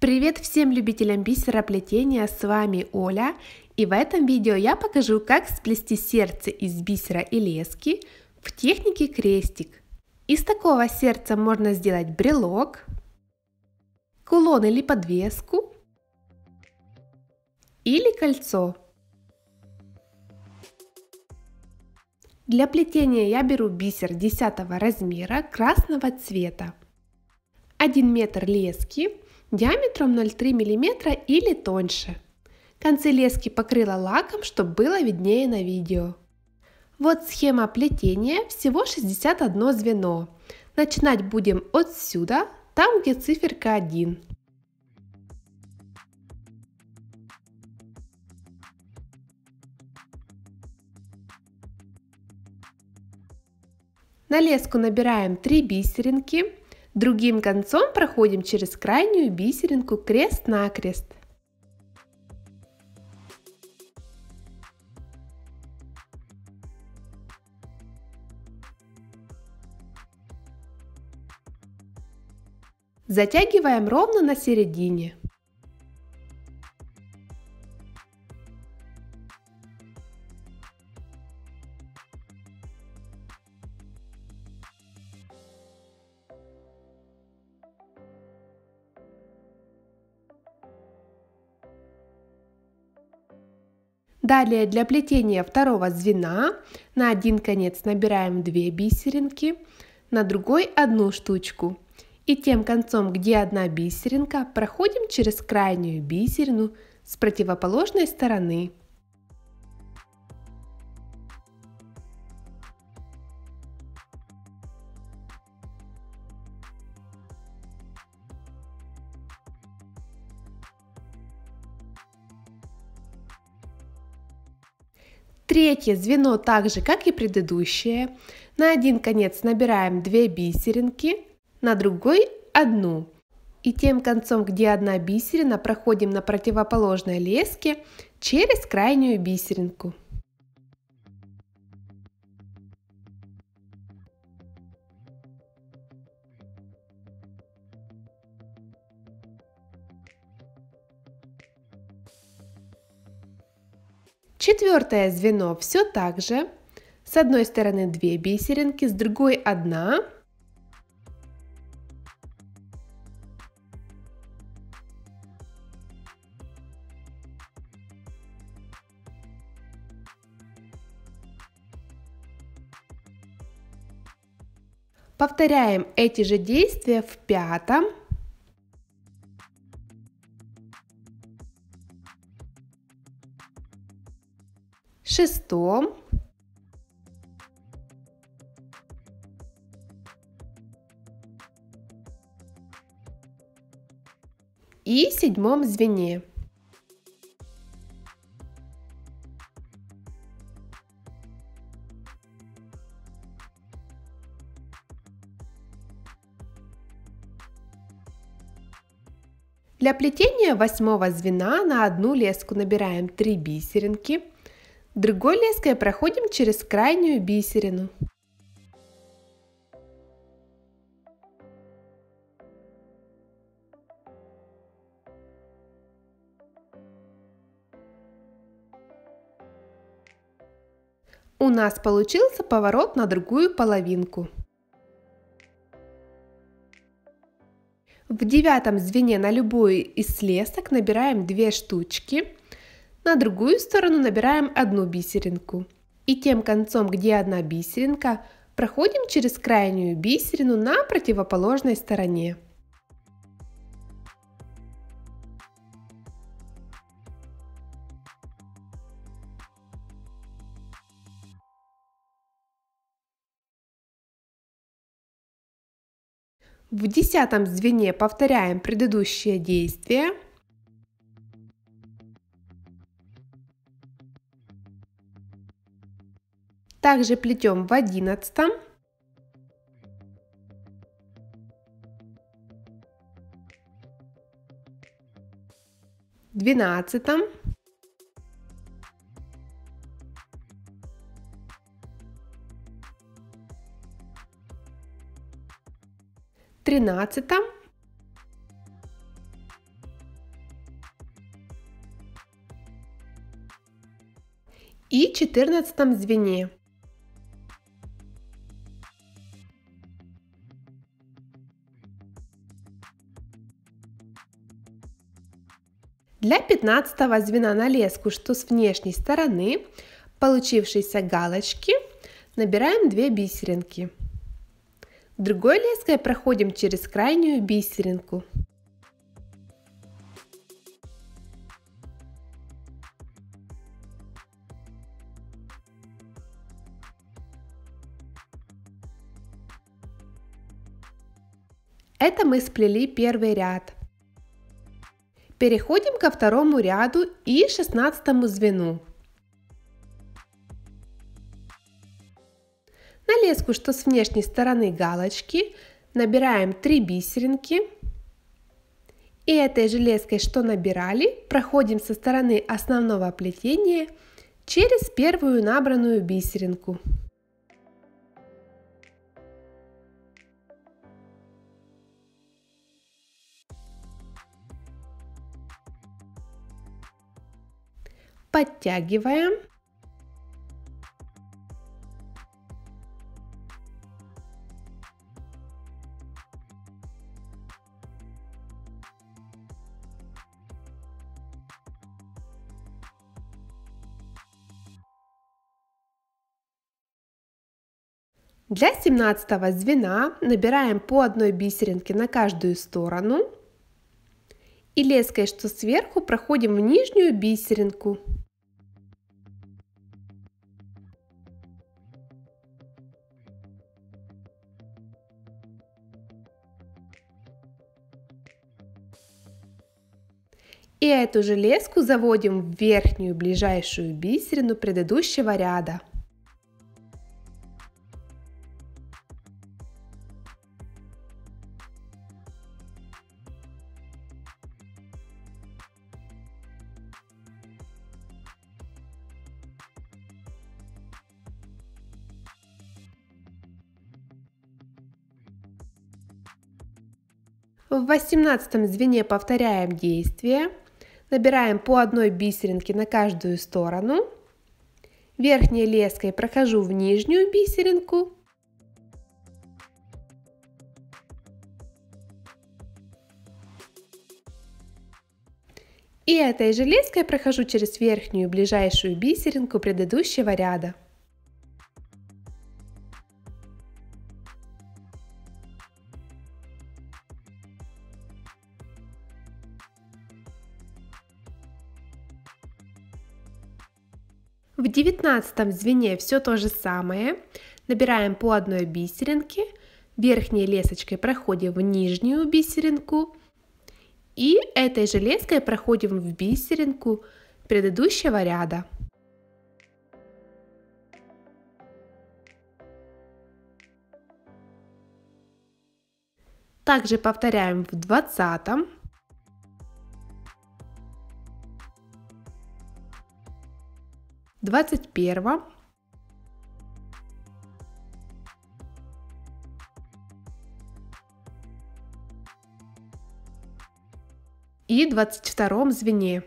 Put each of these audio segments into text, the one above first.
Привет всем любителям бисероплетения, с вами Оля, и в этом видео я покажу, как сплести сердце из бисера и лески в технике крестик. Из такого сердца можно сделать брелок, кулон или подвеску, или кольцо. Для плетения я беру бисер 10 размера красного цвета, 1 метр лески диаметром 0,3 мм или тоньше. Концы лески покрыла лаком, чтобы было виднее на видео. Вот схема плетения, всего 61 звено. Начинать будем отсюда, там где циферка 1. На леску набираем 3 бисеринки, другим концом проходим через крайнюю бисеринку крест-накрест. Затягиваем ровно на середине. Далее для плетения второго звена на один конец набираем 2 бисеринки, на другой одну штучку. И тем концом, где одна бисеринка, проходим через крайнюю бисерину с противоположной стороны. Третье звено так же, как и предыдущее. На один конец набираем 2 бисеринки, на другой одну. И тем концом, где одна бисерина, проходим на противоположной леске через крайнюю бисеринку. Четвертое звено все так же. С одной стороны 2 бисеринки, с другой 1. Повторяем эти же действия в пятом, шестом, и седьмом звене. Для плетения восьмого звена на одну леску набираем 3 бисеринки, другой леской проходим через крайнюю бисерину. У нас получился поворот на другую половинку. В девятом звене на любую из лесок набираем 2 штучки, на другую сторону набираем одну бисеринку. И тем концом, где одна бисеринка, проходим через крайнюю бисерину на противоположной стороне. В десятом звене повторяем предыдущее действие. Также плетем в одиннадцатом. Двенадцатом. Тринадцатом. и четырнадцатом звене. Для 15 звена на леску, что с внешней стороны, получившейся галочки, набираем 2 бисеринки. Другой леской проходим через крайнюю бисеринку. Это мы сплели первый ряд. Переходим ко второму ряду и шестнадцатому звену. На леску, что с внешней стороны галочки, набираем 3 бисеринки. И этой же леской, что набирали, проходим со стороны основного плетения через первую набранную бисеринку. Подтягиваем. Для 17 звена набираем по одной бисеринке на каждую сторону и леской, что сверху, проходим в нижнюю бисеринку. И эту же леску заводим в верхнюю ближайшую бисерину предыдущего ряда. 18 звене повторяем действие. Набираем по одной бисеринке на каждую сторону. Верхней леской прохожу в нижнюю бисеринку. И этой же леской прохожу через верхнюю ближайшую бисеринку предыдущего ряда. В девятнадцатом звене все то же самое. Набираем по одной бисеринке, верхней лесочкой проходим в нижнюю бисеринку и этой же леской проходим в бисеринку предыдущего ряда. Также повторяем в двадцатом. Двадцать первом и двадцать втором звене.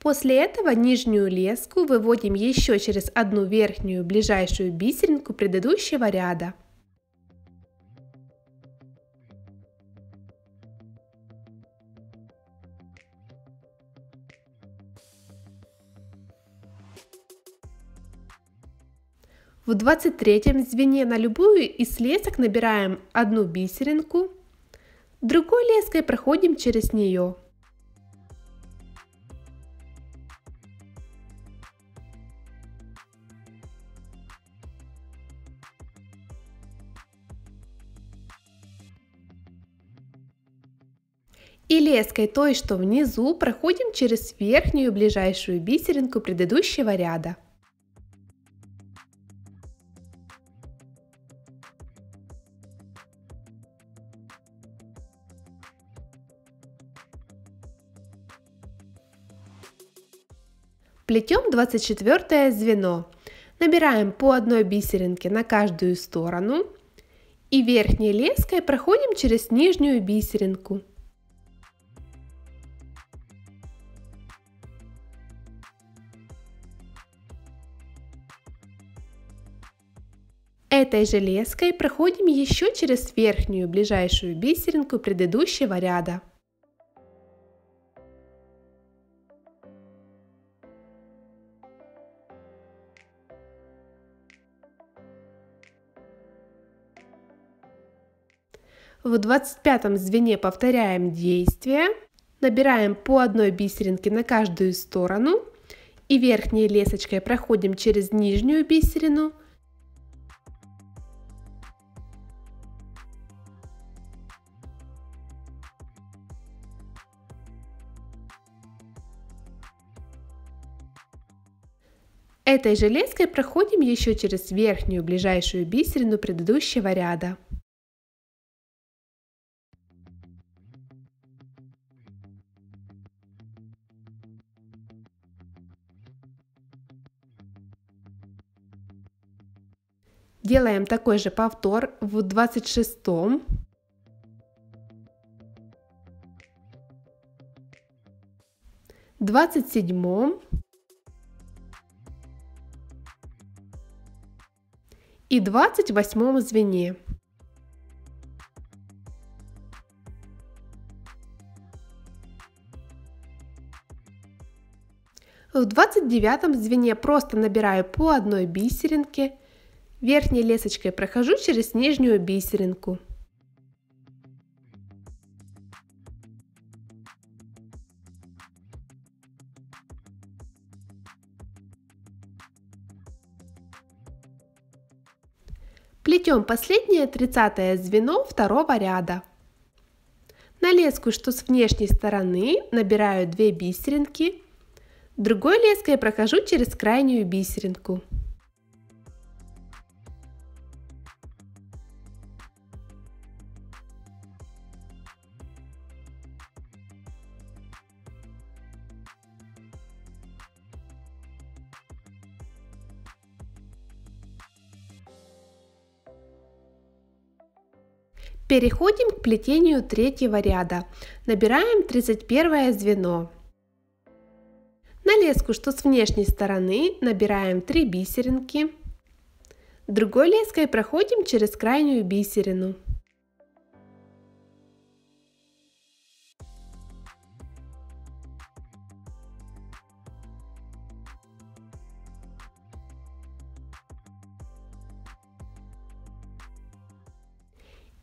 После этого нижнюю леску выводим еще через одну верхнюю ближайшую бисеринку предыдущего ряда. В 23 звене на любую из лесок набираем одну бисеринку, другой леской проходим через нее. И леской той, что внизу, проходим через верхнюю ближайшую бисеринку предыдущего ряда. Плетем 24 звено. Набираем по одной бисеринке на каждую сторону. И верхней леской проходим через нижнюю бисеринку. Этой же леской проходим еще через верхнюю ближайшую бисеринку предыдущего ряда. В 25 звене повторяем действие, набираем по одной бисеринке на каждую сторону и верхней лесочкой проходим через нижнюю бисерину – Этой же леской проходим еще через верхнюю ближайшую бисерину предыдущего ряда. Делаем такой же повтор в 26 27 и 28 звене. В 29 звене просто набираю по одной бисеринке, верхней лесочкой прохожу через нижнюю бисеринку. Плетем последнее тридцатое звено второго ряда. На леску, что с внешней стороны, набираю 2 бисеринки, другой леской прохожу через крайнюю бисеринку. Переходим к плетению третьего ряда. Набираем 31 звено. На леску, что с внешней стороны, набираем 3 бисеринки. Другой леской проходим через крайнюю бисерину.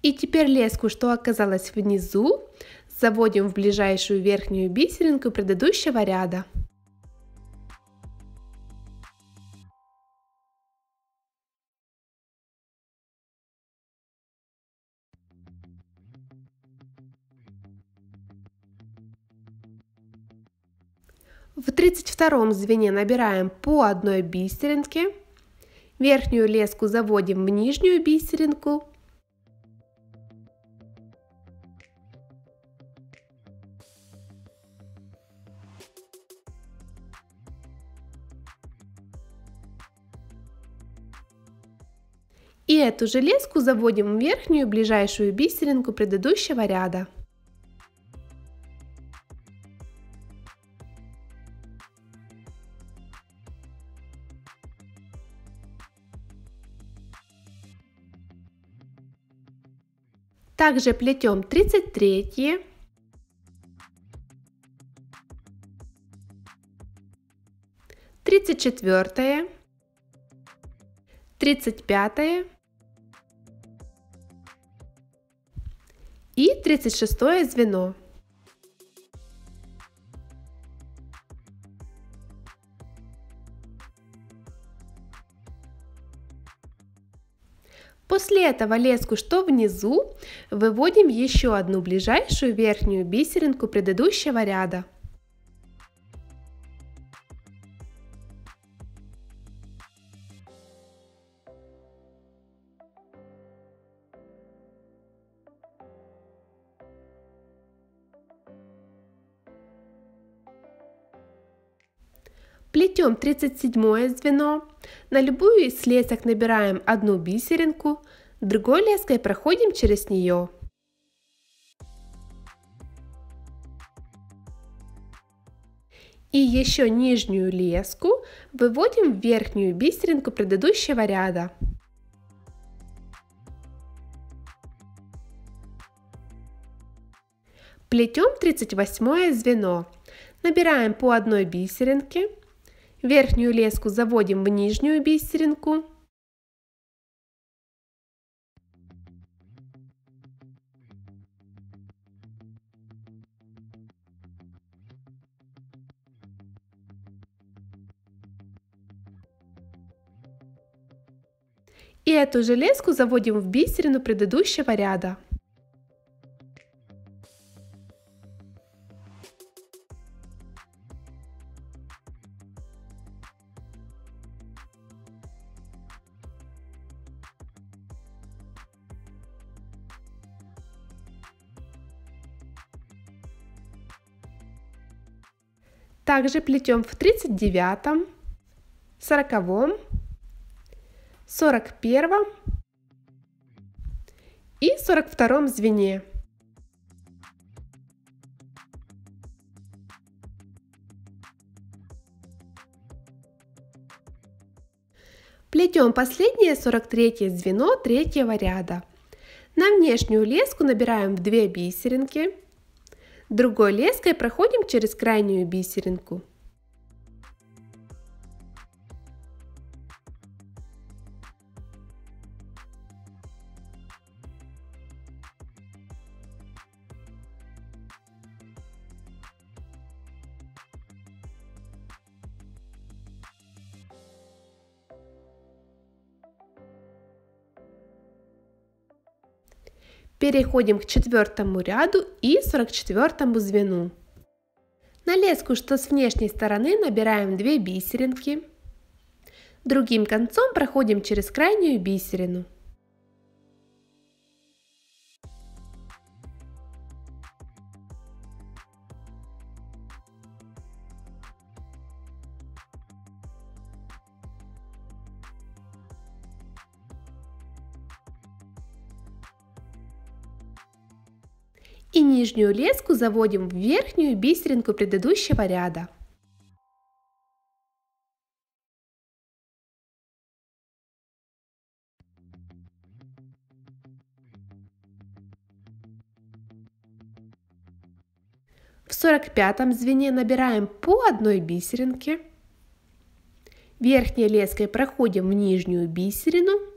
И теперь леску, что оказалась внизу, заводим в ближайшую верхнюю бисеринку предыдущего ряда. В 32 звене набираем по одной бисеринке, верхнюю леску заводим в нижнюю бисеринку И эту же леску заводим в верхнюю ближайшую бисеринку предыдущего ряда. Также плетем 33 34 35 и 36 звено. После этого леску, что внизу, выводим еще одну ближайшую верхнюю бисеринку предыдущего ряда. Плетем 37 звено. На любую из лесок набираем одну бисеринку, Другой леской проходим через нее. И еще нижнюю леску выводим в верхнюю бисеринку предыдущего ряда. Плетем 38 звено. Набираем по одной бисеринке. Верхнюю леску заводим в нижнюю бисеринку. И эту же леску заводим в бисерину предыдущего ряда. Также плетем в 39, 40, 41 и 42 звене. Плетем последнее 43 звено третьего ряда. На внешнюю леску набираем в 2 бисеринки. Другой леской проходим через крайнюю бисеринку. Переходим к четвертому ряду и 44 звену. На леску, что с внешней стороны, набираем 2 бисеринки. Другим концом проходим через крайнюю бисерину. Нижнюю леску заводим в верхнюю бисеринку предыдущего ряда. В 45 звене набираем по одной бисеринке. Верхней леской проходим в нижнюю бисерину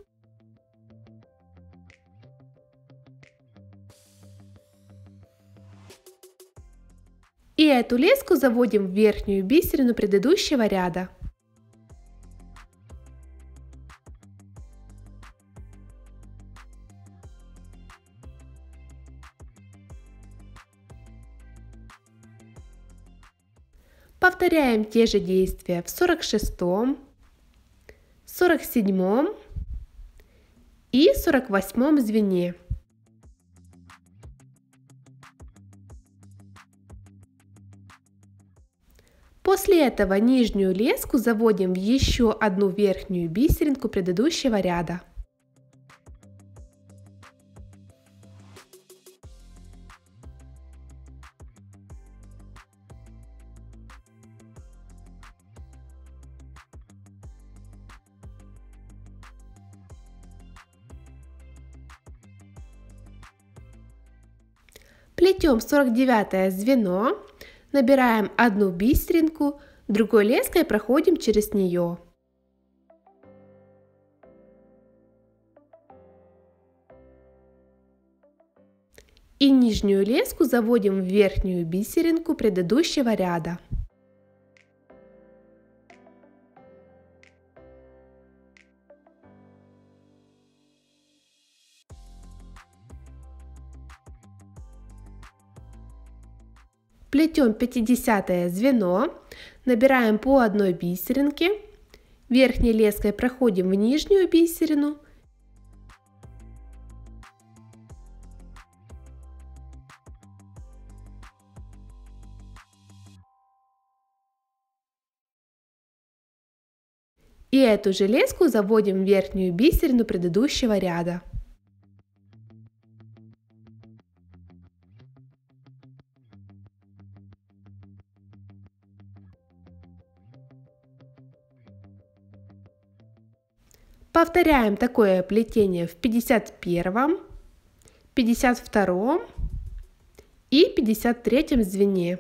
И эту леску заводим в верхнюю бисерину предыдущего ряда. Повторяем те же действия в 46, 47 и 48 звене. После этого нижнюю леску заводим в еще одну верхнюю бисеринку предыдущего ряда. Плетем 49 звено Набираем одну бисеринку, другой леской проходим через нее. И нижнюю леску заводим в верхнюю бисеринку предыдущего ряда. Плетем 50 звено, набираем по одной бисеринке, верхней леской проходим в нижнюю бисерину, И эту же леску заводим в верхнюю бисерину предыдущего ряда. Повторяем такое плетение в 51, 52 и 53 звене.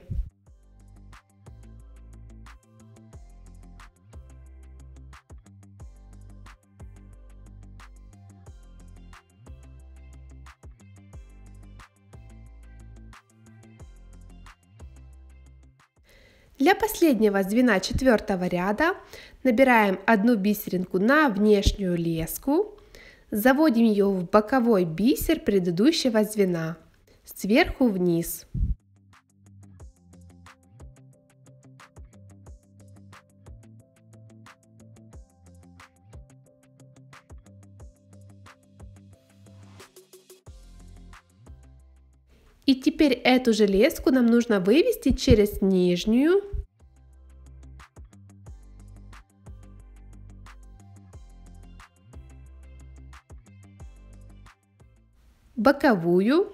Для последнего звена четвертого ряда набираем одну бисеринку на внешнюю леску, заводим ее в боковой бисер предыдущего звена, сверху вниз. И теперь эту же леску нам нужно вывести через нижнюю боковую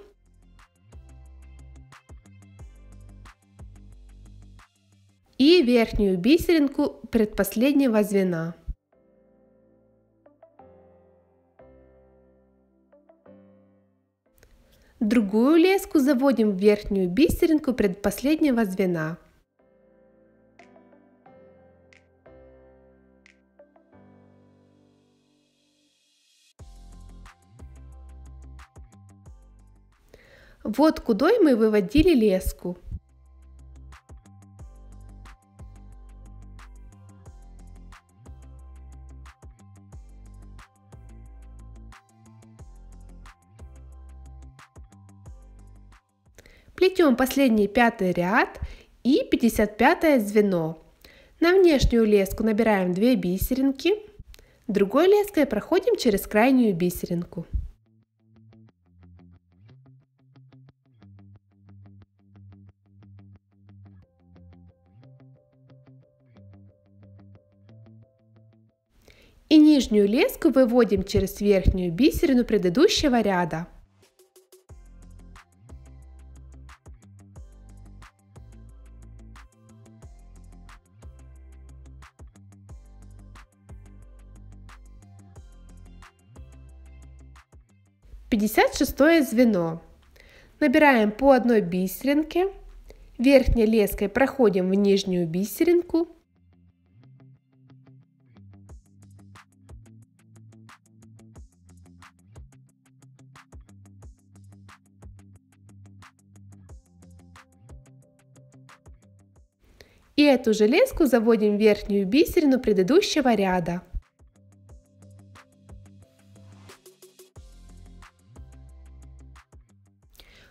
и верхнюю бисеринку предпоследнего звена. Другую леску заводим в верхнюю бисеринку предпоследнего звена. Вот кудой мы выводили леску. Плетем последний пятый ряд и 55 звено. На внешнюю леску набираем 2 бисеринки, другой леской проходим через крайнюю бисеринку. И нижнюю леску выводим через верхнюю бисерину предыдущего ряда. Пятьдесят шестое звено. Набираем по одной бисеринке, верхней леской проходим в нижнюю бисеринку эту же леску заводим в верхнюю бисерину предыдущего ряда.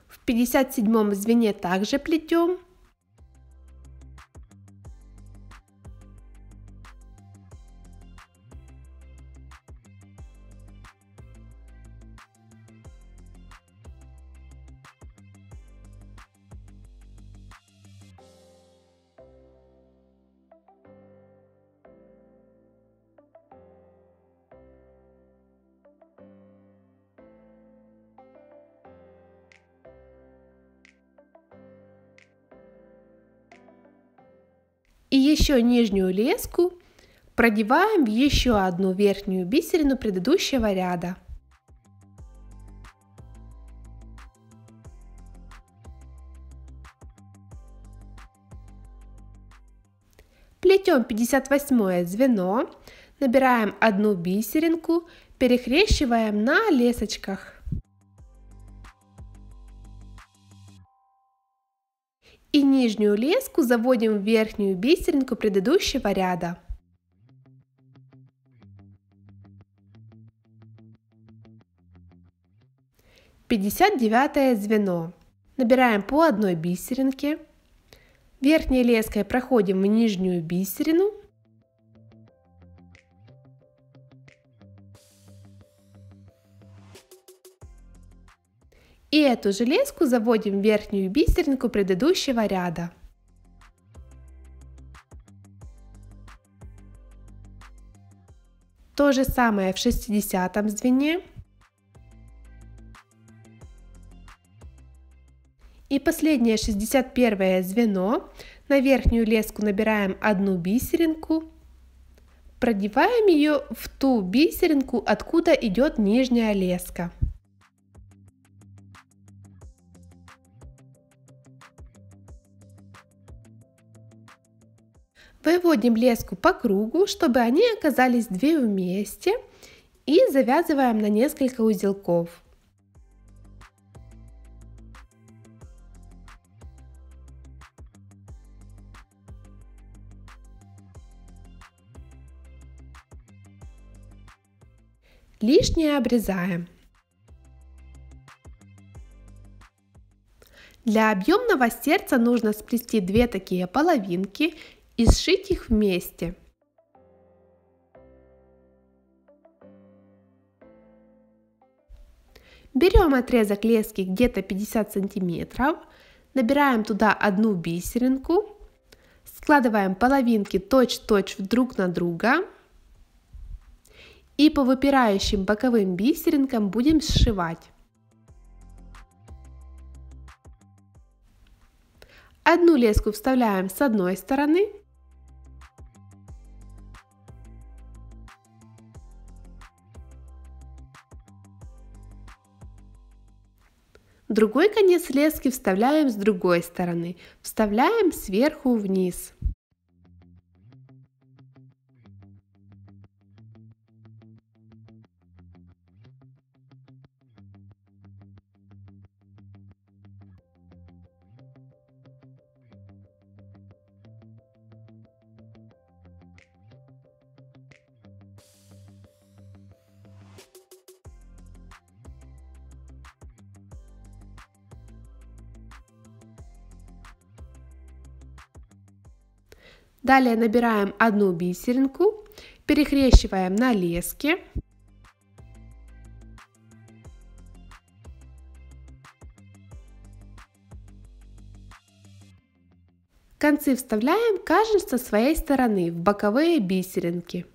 В 57 звене также плетем И еще нижнюю леску продеваем в еще одну верхнюю бисерину предыдущего ряда. Плетем 58 звено, набираем одну бисеринку, перекрещиваем на лесочках. И нижнюю леску заводим в верхнюю бисеринку предыдущего ряда. Пятьдесят девятое звено. Набираем по одной бисеринке. Верхней леской проходим в нижнюю бисерину И эту же леску заводим в верхнюю бисеринку предыдущего ряда. То же самое в 60 звене. И последнее 61 звено. На верхнюю леску набираем одну бисеринку, Продеваем ее в ту бисеринку, откуда идет нижняя леска. Выводим леску по кругу, чтобы они оказались две вместе и завязываем на несколько узелков. Лишнее обрезаем. Для объемного сердца нужно сплести две такие половинки и сшить их вместе. Берем отрезок лески где-то 50 сантиметров, набираем туда одну бисеринку, складываем половинки точь-точь друг на друга и по выпирающим боковым бисеринкам будем сшивать. Одну леску вставляем с одной стороны, Другой конец лески вставляем с другой стороны. Вставляем сверху вниз. Далее набираем одну бисеринку, перекрещиваем на леске. Концы вставляем каждый со своей стороны в боковые бисеринки.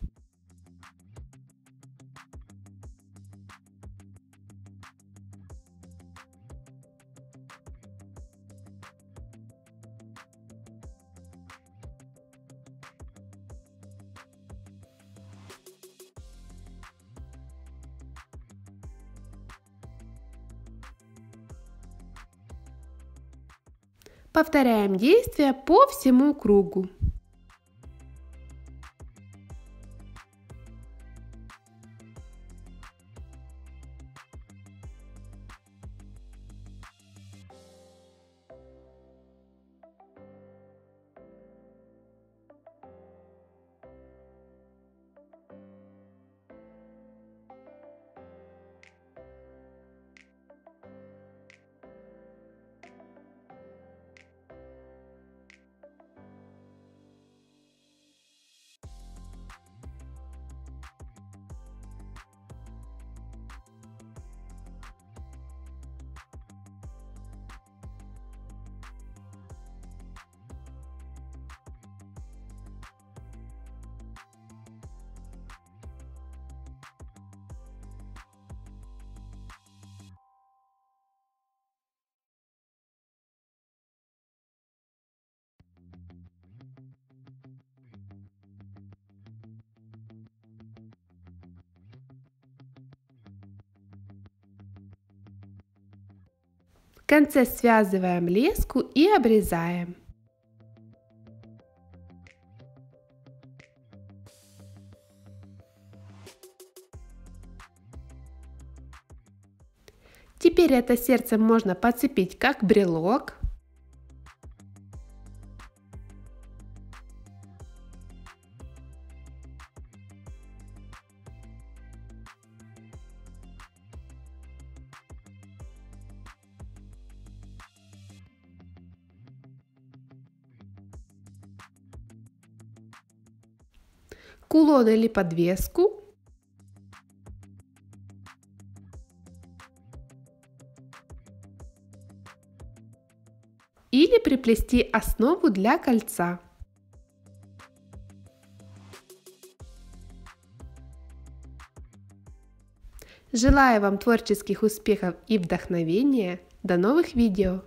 Повторяем действия по всему кругу. Конце связываем леску и обрезаем. Теперь это сердце можно подцепить как брелок. Или подвеску. Или приплести основу для кольца. Желаю вам творческих успехов и вдохновения. До новых видео!